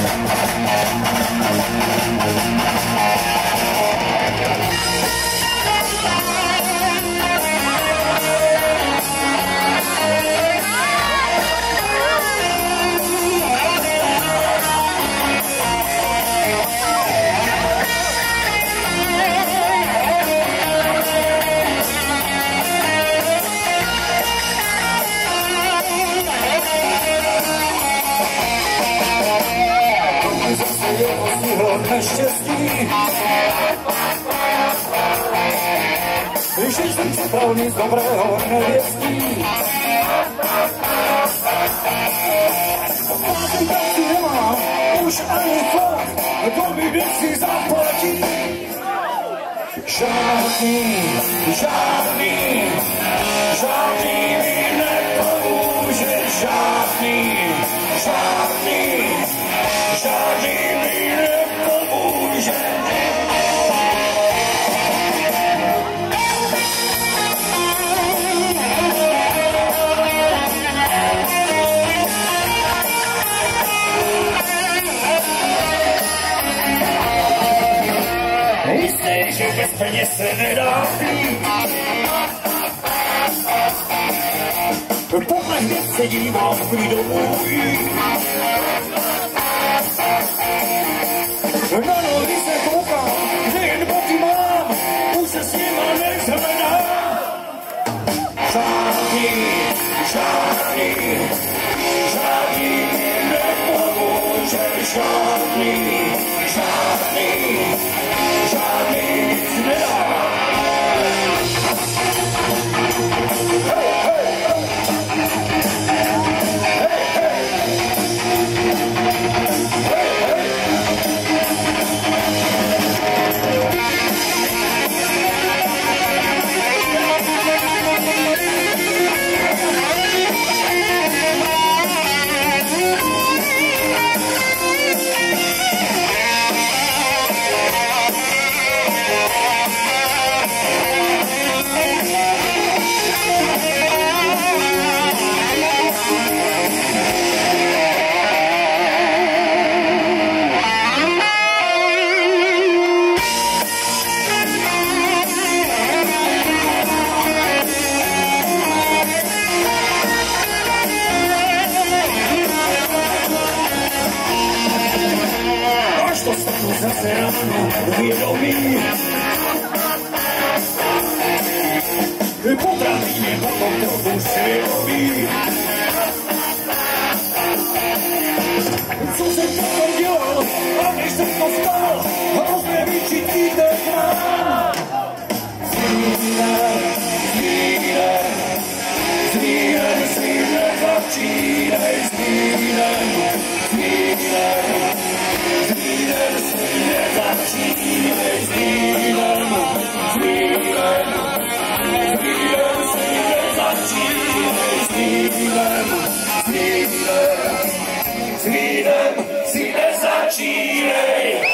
Thank you. Neštěstí. Když jsem čekal nic dobrého nevěstí. Koncentraci nemám, už ani fakt, to mi věci zaplatí. Žádný, žádný, žádný mi nepomůže, žádný, žádný Peněz se nedá pít. Podle hvězd se dívám, kdy domů jít. Na nohy se koukám, že jen boty mám, už se s nima nezhledám. Žádný, žádný, žádný nepomůže, žádný, žádný czasem mówisz o mi Potrafi nie pomóc, to był Freedom, freedom, freedom, freedom za Chile.